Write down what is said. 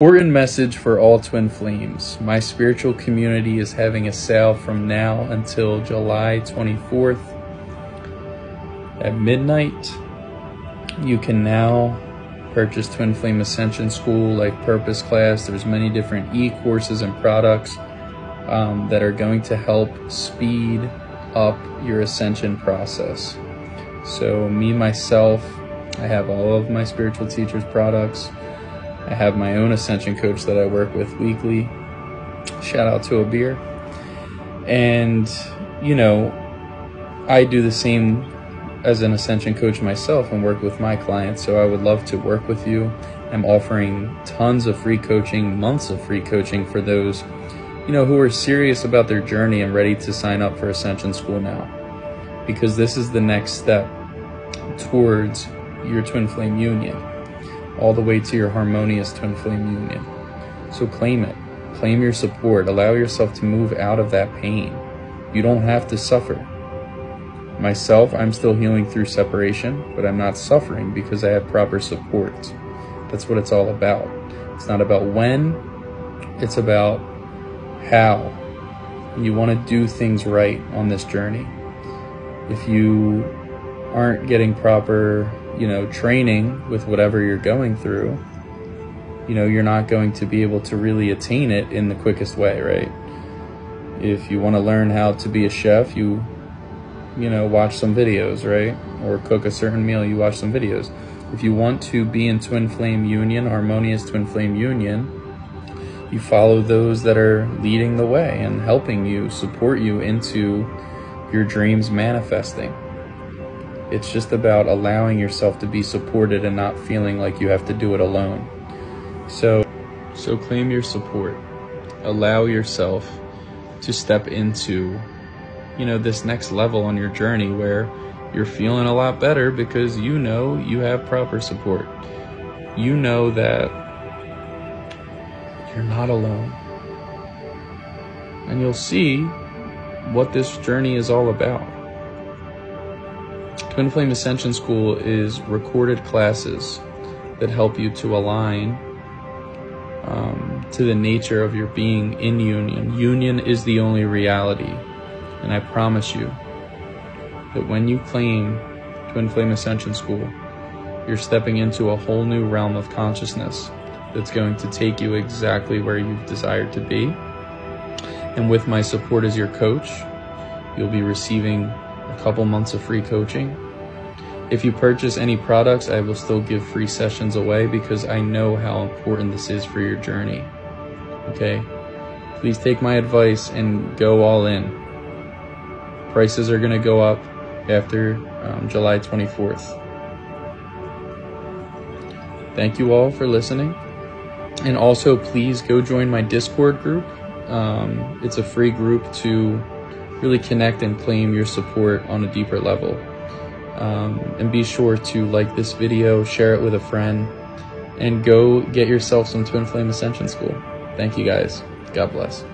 Important message for all twin flames. My spiritual community is having a sale from now until July 24th at midnight. You can now purchase Twin Flame Ascension School Life Purpose class. There's many different e-courses and products um, that are going to help speed up your ascension process. So me myself, I have all of my spiritual teachers products. I have my own ascension coach that I work with weekly. Shout out to Abir. And, you know, I do the same as an ascension coach myself and work with my clients. So I would love to work with you. I'm offering tons of free coaching, months of free coaching for those, you know, who are serious about their journey and ready to sign up for Ascension School now. Because this is the next step towards your twin flame union all the way to your harmonious twin flame union. So claim it. Claim your support. Allow yourself to move out of that pain. You don't have to suffer. Myself, I'm still healing through separation, but I'm not suffering because I have proper support. That's what it's all about. It's not about when, it's about how. You want to do things right on this journey. If you aren't getting proper you know, training with whatever you're going through, you know, you're not going to be able to really attain it in the quickest way, right? If you want to learn how to be a chef, you, you know, watch some videos, right? Or cook a certain meal, you watch some videos. If you want to be in twin flame union, harmonious twin flame union, you follow those that are leading the way and helping you, support you into your dreams manifesting. It's just about allowing yourself to be supported and not feeling like you have to do it alone. So, so claim your support. Allow yourself to step into, you know, this next level on your journey where you're feeling a lot better because you know you have proper support. You know that you're not alone. And you'll see what this journey is all about. Twin Flame Ascension School is recorded classes that help you to align um, to the nature of your being in union. Union is the only reality. And I promise you that when you claim Twin Flame Ascension School, you're stepping into a whole new realm of consciousness that's going to take you exactly where you've desired to be. And with my support as your coach, you'll be receiving a couple months of free coaching if you purchase any products, I will still give free sessions away because I know how important this is for your journey. Okay? Please take my advice and go all in. Prices are going to go up after um, July 24th. Thank you all for listening. And also, please go join my Discord group. Um, it's a free group to really connect and claim your support on a deeper level. Um, and be sure to like this video, share it with a friend, and go get yourself some Twin Flame Ascension School. Thank you guys. God bless.